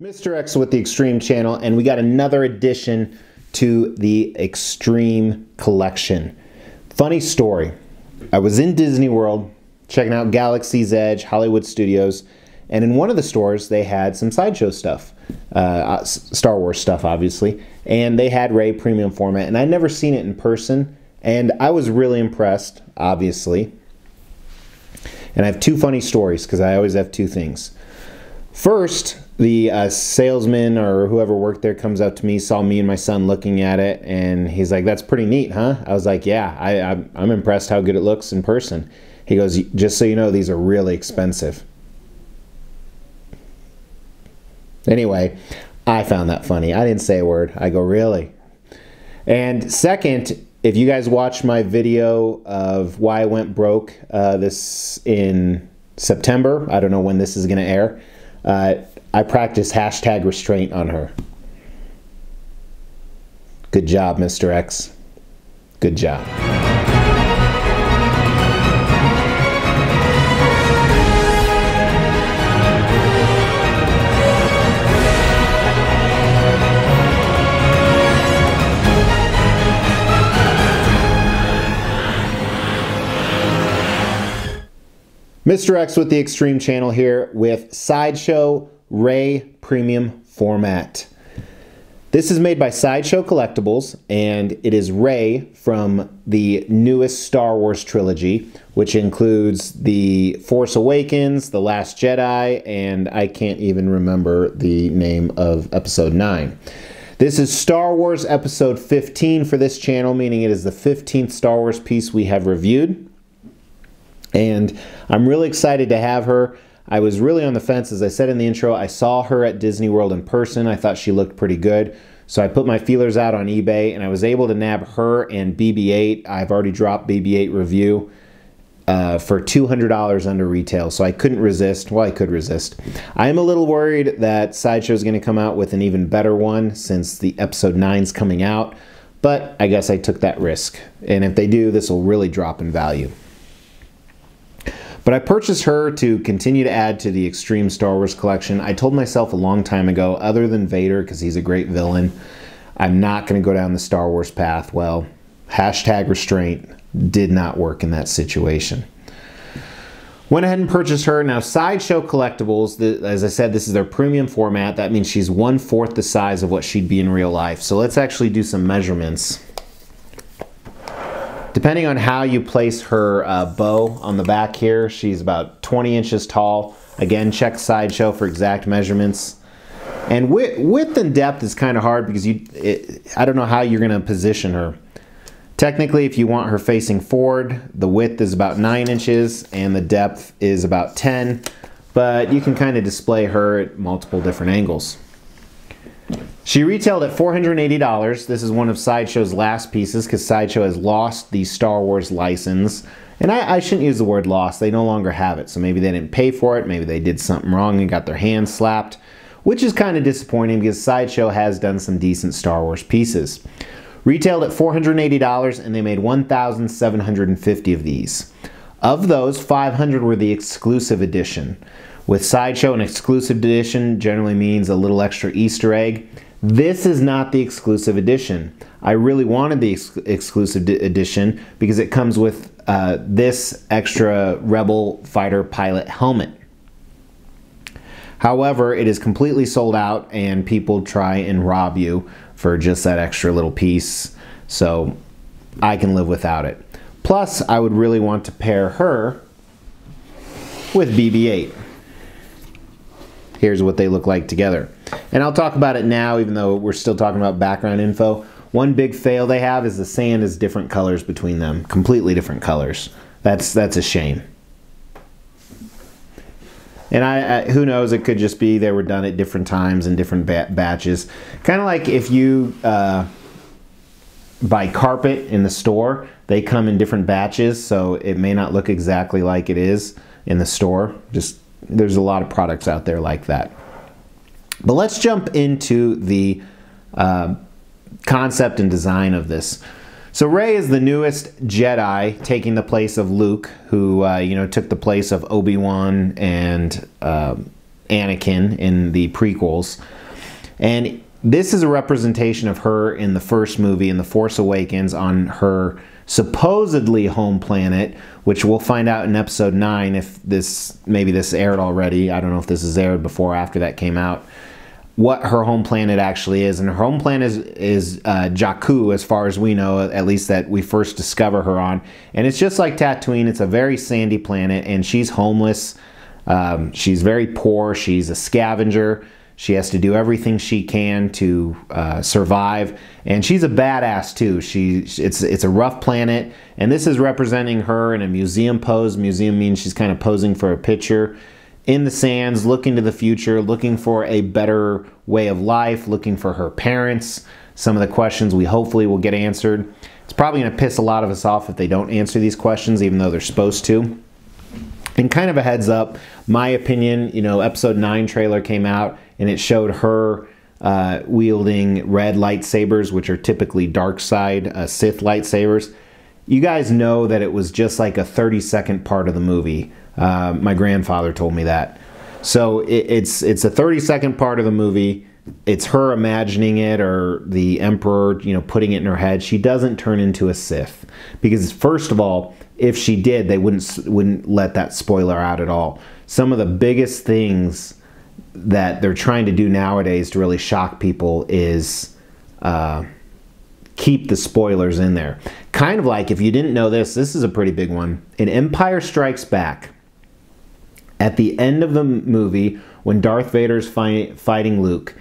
Mr. X with the Xtreme channel, and we got another addition to the Extreme collection. Funny story. I was in Disney World checking out Galaxy's Edge, Hollywood Studios, and in one of the stores they had some sideshow stuff, uh, uh Star Wars stuff, obviously, and they had Rey premium format, and I'd never seen it in person, and I was really impressed, obviously. And I have two funny stories because I always have two things. First, the uh, salesman or whoever worked there comes up to me, saw me and my son looking at it, and he's like, "That's pretty neat, huh?" I was like, "Yeah, I, I'm, I'm impressed how good it looks in person." He goes, "Just so you know, these are really expensive." Anyway, I found that funny. I didn't say a word. I go, "Really?" And second, if you guys watch my video of why I went broke uh, this in September, I don't know when this is going to air. Uh, I practice hashtag restraint on her. Good job, Mr. X. Good job. Mr. X with the Xtreme channel here with Sideshow Rey Premium Format. This is made by Sideshow Collectibles, and it is Rey from the newest Star Wars trilogy, which includes The Force Awakens, The Last Jedi, and I can't even remember the name of Episode 9. This is Star Wars Episode 15 for this channel, meaning it is the 15th Star Wars piece we have reviewed. And I'm really excited to have her. I was really on the fence. As I said in the intro, I saw her at Disney World in person. I thought she looked pretty good. So I put my feelers out on eBay and I was able to nab her and BB 8. I've already dropped BB 8 review uh, for $200 under retail. So I couldn't resist. Well, I could resist. I am a little worried that Sideshow is going to come out with an even better one since the episode 9 is coming out. But I guess I took that risk. And if they do, this will really drop in value. But I purchased her to continue to add to the Extreme Star Wars collection. I told myself a long time ago, other than Vader, because he's a great villain, I'm not going to go down the Star Wars path. Well, hashtag restraint did not work in that situation. Went ahead and purchased her. Now, Sideshow Collectibles, as I said, this is their premium format. That means she's one fourth the size of what she'd be in real life. So let's actually do some measurements. Depending on how you place her uh, bow on the back here, she's about 20 inches tall. Again, check Sideshow for exact measurements. And width, width and depth is kind of hard because you, it, I don't know how you're going to position her. Technically, if you want her facing forward, the width is about 9 inches and the depth is about 10, but you can kind of display her at multiple different angles. She retailed at $480. This is one of Sideshow's last pieces because Sideshow has lost the Star Wars license. And I, I, shouldn't use the word lost. They no longer have it. So maybe they didn't pay for it. Maybe they did something wrong and got their hands slapped, which is kind of disappointing because Sideshow has done some decent Star Wars pieces. Retailed at $480 and they made 1,750 of these. Of those, 500 were the exclusive edition. With Sideshow, an exclusive edition generally means a little extra Easter egg. This is not the exclusive edition. I really wanted the ex exclusive edition because it comes with uh, this extra Rebel fighter pilot helmet. However, it is completely sold out and people try and rob you for just that extra little piece. So I can live without it. Plus, I would really want to pair her with BB 8 here's what they look like together. And I'll talk about it now, even though we're still talking about background info. One big fail they have is the sand is different colors between them, completely different colors. That's that's a shame. And I, I who knows, it could just be they were done at different times and different ba batches. Kind of like if you uh, buy carpet in the store, they come in different batches, so it may not look exactly like it is in the store. Just there's a lot of products out there like that. But let's jump into the uh, concept and design of this. So Rey is the newest Jedi, taking the place of Luke, who uh, you know took the place of Obi Wan and uh, Anakin in the prequels. And this is a representation of her in the first movie, in The Force Awakens, on her supposedly home planet, which we'll find out in episode 9 if this, maybe this aired already. I don't know if this is aired before or after that came out. What her home planet actually is, and her home planet is is uh, Jakku, as far as we know, at least that we first discover her on. And it's just like Tatooine; it's a very sandy planet, and she's homeless. Um, she's very poor. She's a scavenger. She has to do everything she can to uh, survive, and she's a badass too. She it's it's a rough planet, and this is representing her in a museum pose. Museum means she's kind of posing for a picture in the sands, looking to the future, looking for a better way of life, looking for her parents. Some of the questions we hopefully will get answered. It's probably going to piss a lot of us off if they don't answer these questions, even though they're supposed to. And kind of a heads up, my opinion, you know, episode 9 trailer came out and it showed her uh, wielding red lightsabers, which are typically dark side uh, Sith lightsabers. You guys know that it was just like a 30 second part of the movie. Uh, my grandfather told me that. So it, it's it's a 30 second part of the movie. It's her imagining it or the emperor, you know, putting it in her head. She doesn't turn into a Sith because first of all, if she did, they wouldn't wouldn't let that spoiler out at all. Some of the biggest things that they're trying to do nowadays to really shock people is uh, keep the spoilers in there. Kind of like if you didn't know this, this is a pretty big one. In Empire Strikes Back, at the end of the movie, when Darth Vader's fight, fighting Luke,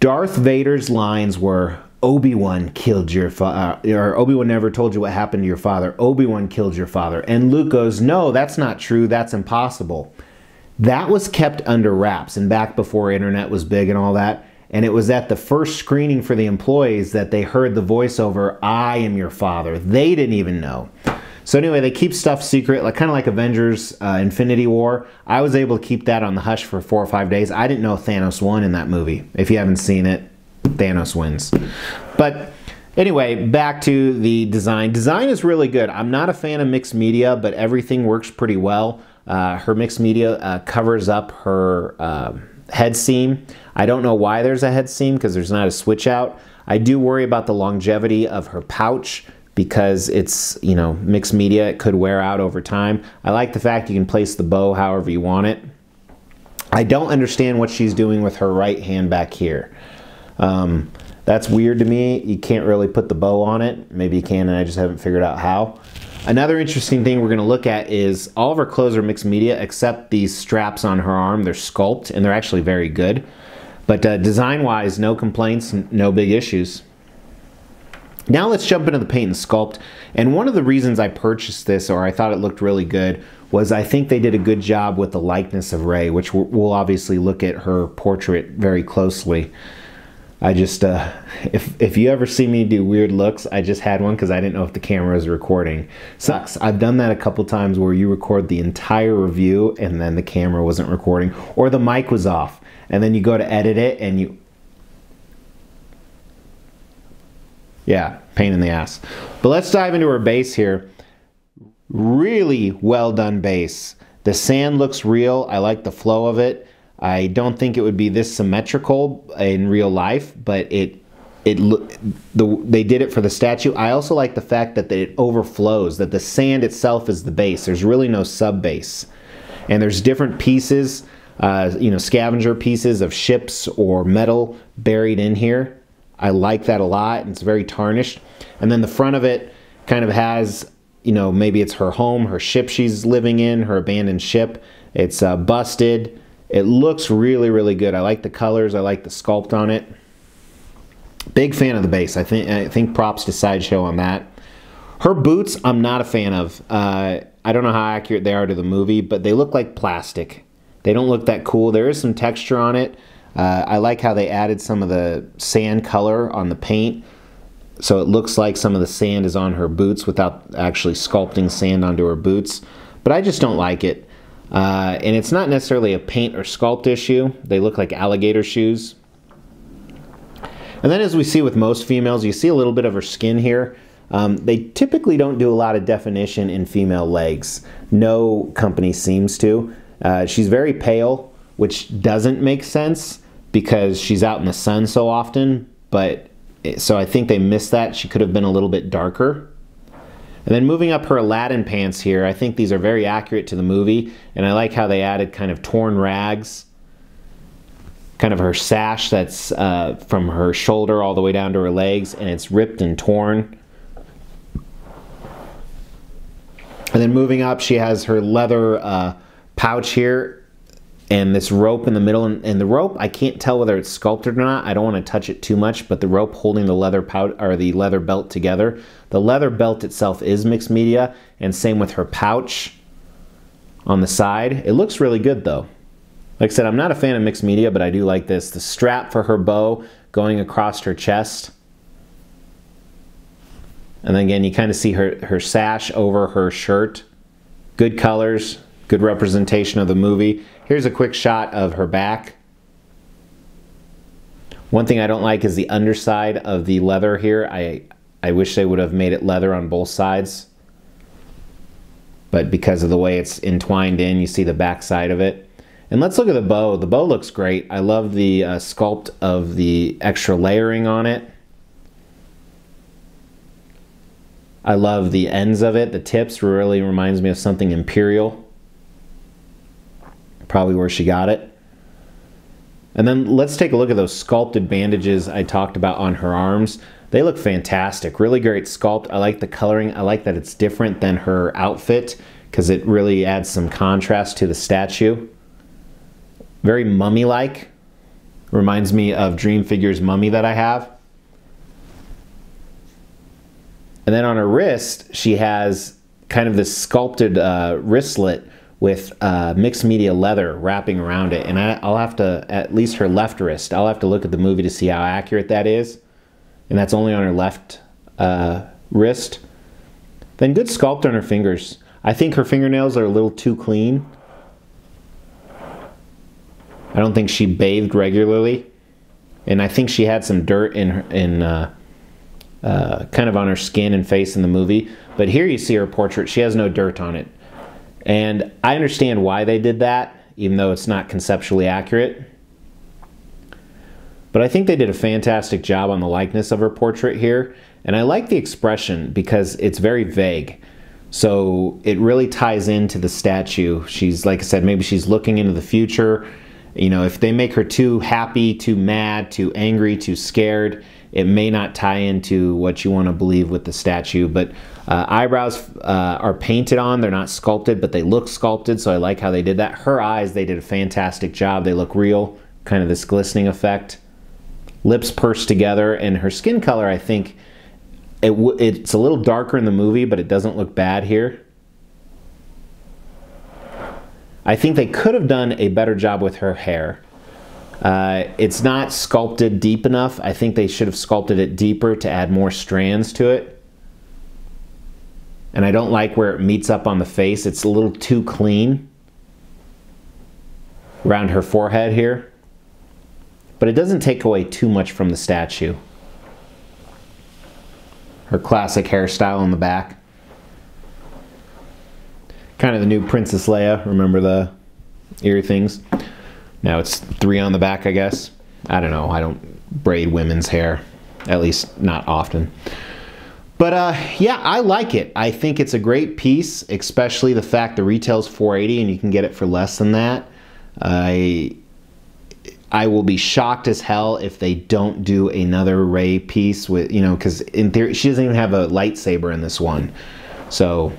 Darth Vader's lines were Obi-Wan killed your father, uh, or Obi-Wan never told you what happened to your father. Obi-Wan killed your father. And Luke goes, no, that's not true. That's impossible. That was kept under wraps and back before internet was big and all that. And it was at the first screening for the employees that they heard the voiceover, I am your father. They didn't even know. So anyway, they keep stuff secret, like kind of like Avengers uh, Infinity War. I was able to keep that on the hush for four or five days. I didn't know Thanos won in that movie. If you haven't seen it, Thanos wins. But anyway, back to the design. Design is really good. I'm not a fan of mixed media, but everything works pretty well. Uh, her mixed media uh, covers up her uh, head seam. I don't know why there's a head seam because there's not a switch out. I do worry about the longevity of her pouch because it's, you know, mixed media. It could wear out over time. I like the fact you can place the bow however you want it. I don't understand what she's doing with her right hand back here. Um, that's weird to me. You can't really put the bow on it. Maybe you can and I just haven't figured out how. Another interesting thing we're going to look at is all of her clothes are mixed media except these straps on her arm. They're sculpt and they're actually very good. But uh, design-wise, no complaints, no big issues. Now let's jump into the paint and sculpt. And one of the reasons I purchased this, or I thought it looked really good, was I think they did a good job with the likeness of Rey, which we'll obviously look at her portrait very closely. I just, uh, if if you ever see me do weird looks, I just had one because I didn't know if the camera was recording. Sucks. I've done that a couple times where you record the entire review and then the camera wasn't recording, or the mic was off, and then you go to edit it and you. Yeah, pain in the ass. But let's dive into her base here. Really well done base. The sand looks real. I like the flow of it. I don't think it would be this symmetrical in real life, but it it the they did it for the statue. I also like the fact that it overflows, that the sand itself is the base. There's really no sub base, and there's different pieces, uh, you know, scavenger pieces of ships or metal buried in here. I like that a lot. And it's very tarnished, and then the front of it kind of has, you know, maybe it's her home, her ship she's living in, her abandoned ship. It's uh, busted it looks really, really good. I like the colors. I like the sculpt on it. Big fan of the base. I think I think props to Sideshow on that. Her boots, I'm not a fan of. Uh, I don't know how accurate they are to the movie, but they look like plastic. They don't look that cool. There is some texture on it. Uh, I like how they added some of the sand color on the paint. So it looks like some of the sand is on her boots without actually sculpting sand onto her boots. But I just don't like it. Uh, and it's not necessarily a paint or sculpt issue. They look like alligator shoes. And then as we see with most females, you see a little bit of her skin here. Um, they typically don't do a lot of definition in female legs. No company seems to. Uh, she's very pale. which doesn't make sense because she's out in the sun so often. But so I think they missed that. She could have been a little bit darker. And then moving up her Aladdin pants here, I think these are very accurate to the movie. And I like how they added kind of torn rags kind of her sash that's uh, from her shoulder all the way down to her legs, and it's ripped and torn. And then moving up, she has her leather uh, pouch here and this rope in the middle. And, and, the rope, I can't tell whether it's sculpted or not. I don't want to touch it too much, but the rope holding the leather pouch or the leather belt together. The leather belt itself is mixed media, and same with her pouch on the side. It looks really good though. Like I said, I'm not a fan of mixed media, but I do like this. The strap for her bow going across her chest. And then again, you kind of see her, her sash over her shirt. Good colors, good representation of the movie. Here's a quick shot of her back. One thing I don't like is the underside of the leather here. I, I wish they would have made it leather on both sides. But because of the way it's entwined in, you see the back side of it. And let's look at the bow. The bow looks great. I love the uh, sculpt of the extra layering on it. I love the ends of it. The tips really reminds me of something Imperial. Probably where she got it. And then let's take a look at those sculpted bandages I talked about on her arms. They look fantastic. Really great sculpt. I like the coloring. I like that it's different than her outfit because it really adds some contrast to the statue very mummy-like. Reminds me of Dream Figure's mummy that I have. And then on her wrist, she has kind of this sculpted uh, wristlet with uh, mixed media leather wrapping around it. And I, will have to, at least her left wrist, I'll have to look at the movie to see how accurate that is. And that's only on her left uh, wrist. Then good sculpt on her fingers. I think her fingernails are a little too clean. I don't think she bathed regularly, and I think she had some dirt in in uh, uh, kind of on her skin and face in the movie. But here you see her portrait; she has no dirt on it, and I understand why they did that, even though it's not conceptually accurate. But I think they did a fantastic job on the likeness of her portrait here, and I like the expression because it's very vague. So it really ties into the statue. She's, like I said, maybe she's looking into the future you know, if they make her too happy, too mad, too angry, too scared, it may not tie into what you want to believe with the statue. But uh, eyebrows uh, are painted on, they're not sculpted, but they look sculpted, so I like how they did that. Her eyes, they did a fantastic job. They look real, kind of this glistening effect. Lips pursed together, and her skin color, I think, it it's a little darker in the movie, but it doesn't look bad here. I think they could have done a better job with her hair. Uh, it's not sculpted deep enough. I think they should have sculpted it deeper to add more strands to it. And I don't like where it meets up on the face. It's a little too clean around her forehead here. But it doesn't take away too much from the statue. Her classic hairstyle in the back kind of the new Princess Leia. Remember the ear things? Now it's three on the back, I guess. I don't know. I don't braid women's hair, at least not often. But uh, yeah, I like it. I think it's a great piece, especially the fact the retail's 480 and you can get it for less than that. I I will be shocked as hell if they don't do another Rey piece with you know because in theory she doesn't even have a lightsaber in this one, so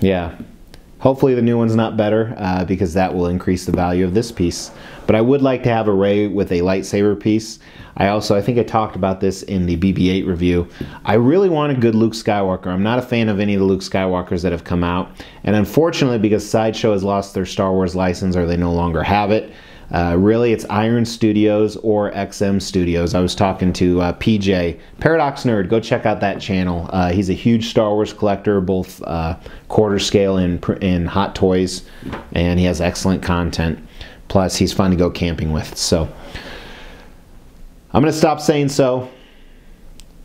yeah. Hopefully the new one's not better uh, because that will increase the value of this piece. But I would like to have a Rey with a lightsaber piece. I also, I think I talked about this in the BB-8 review. I really want a good Luke Skywalker. I'm not a fan of any of the Luke Skywalkers that have come out. And unfortunately, because Sideshow has lost their Star Wars license or they no longer have it, uh, really, it's Iron Studios or XM Studios. I was talking to uh, PJ, Paradox Nerd. Go check out that channel. Uh, he's a huge Star Wars collector, both uh, quarter scale and, in hot toys, and he has excellent content. Plus, he's fun to go camping with. So, I'm going to stop saying so.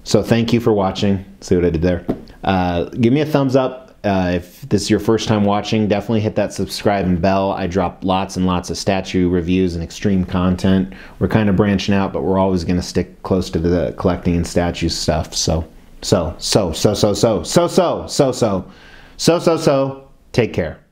So, thank you for watching. See what I did there? Uh, give me a thumbs up Uh, if this is your first time watching, definitely hit that subscribe and bell. I drop lots and lots of statue reviews and extreme content. We're kind of branching out, but we're always going to stick close to the collecting and statue stuff. So, so, so, so, so, so, so, so, so, so, so, so, so, take care.